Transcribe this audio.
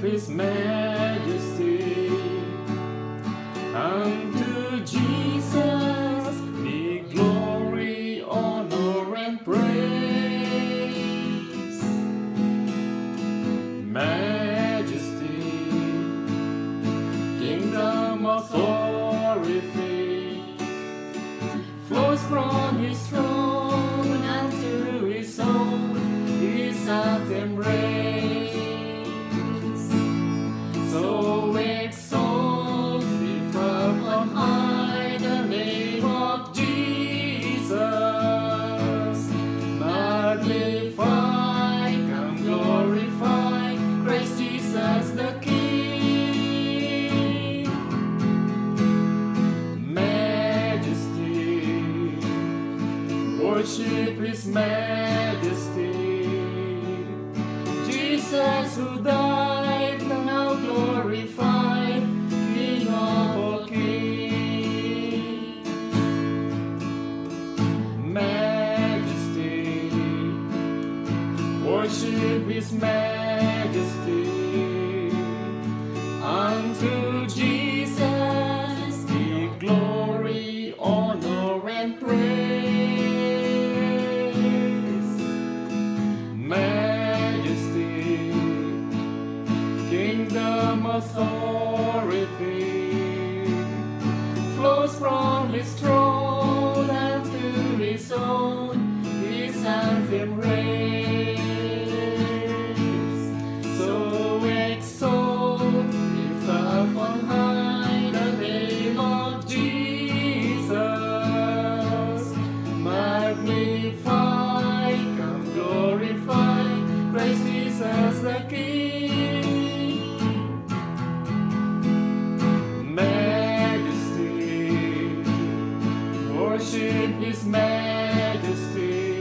His majesty. Unto Jesus be glory, honor, and praise. Majesty, kingdom, authority flows from His throne worship His majesty. Jesus who died, now glorified, King of all kings. Majesty, worship His majesty. Unto Jesus be glory, honor, and praise. Kingdom, authority flows from His throne unto His own, His anthem raise. Worship His majesty.